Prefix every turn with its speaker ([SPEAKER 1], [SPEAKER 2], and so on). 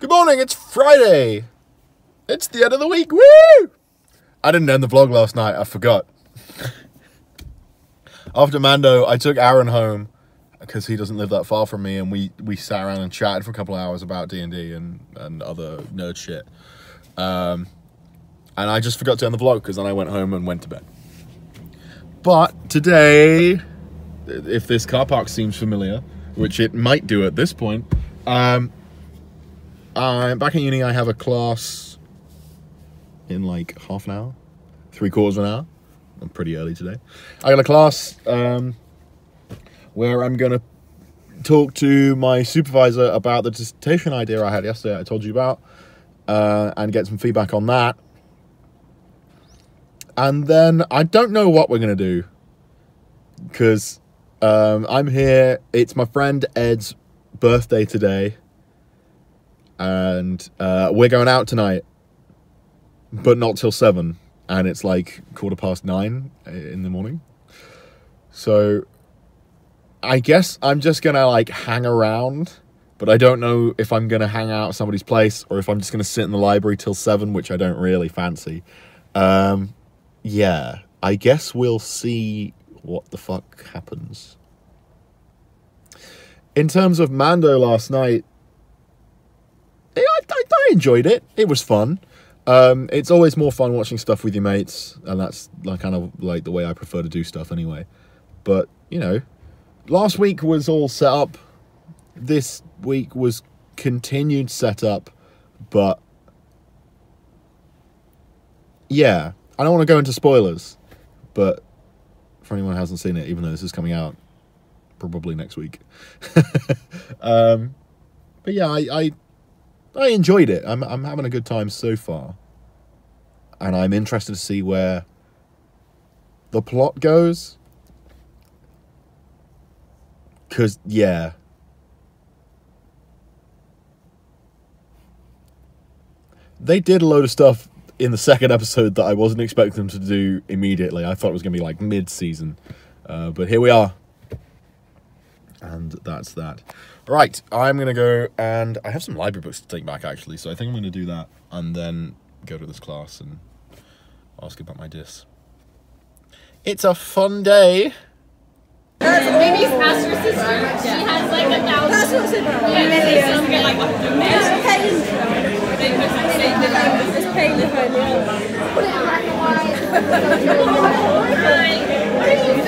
[SPEAKER 1] Good morning, it's Friday. It's the end of the week. Woo! I didn't end the vlog last night, I forgot. After Mando, I took Aaron home because he doesn't live that far from me and we we sat around and chatted for a couple hours about D&D and and other nerd shit. Um and I just forgot to end the vlog because then I went home and went to bed. But today, if this car park seems familiar, which it might do at this point, um, I'm back at uni. I have a class in like half an hour, three quarters of an hour. I'm pretty early today. I got a class um, where I'm going to talk to my supervisor about the dissertation idea I had yesterday, I told you about, uh, and get some feedback on that. And then I don't know what we're going to do because um, I'm here. It's my friend Ed's birthday today. And uh, we're going out tonight, but not till seven. And it's like quarter past nine in the morning. So I guess I'm just to like hang around. But I don't know if I'm to hang out at somebody's place or if I'm just to sit in the library till seven, which I don't really fancy. Um, yeah, I guess we'll see what the fuck happens. In terms of Mando last night, enjoyed it. It was fun. Um, it's always more fun watching stuff with your mates, and that's like kind of like the way I prefer to do stuff anyway. But you know, last week was all set up. This week was continued setup, but yeah, I don't want to go into spoilers, but for anyone who hasn't seen it, even though this is coming out probably next week. um, but yeah, I, I I enjoyed it. I'm I'm having a good time so far, and I'm interested to see where the plot goes. Cause yeah. They did a load of stuff in the second episode that I wasn't expecting them to do immediately. I thought it was going to be like mid season. Uh, but here we are. And that's that. Right, I'm going to go and I have some library books to take back actually. So I think I'm going to do that and then go to this class and ask about my dis. It's a fun day.
[SPEAKER 2] Maybe ask your sister. She has like a thousand.
[SPEAKER 3] That's what's in
[SPEAKER 2] Yeah,
[SPEAKER 3] million.
[SPEAKER 2] she'll get like a million.
[SPEAKER 3] It's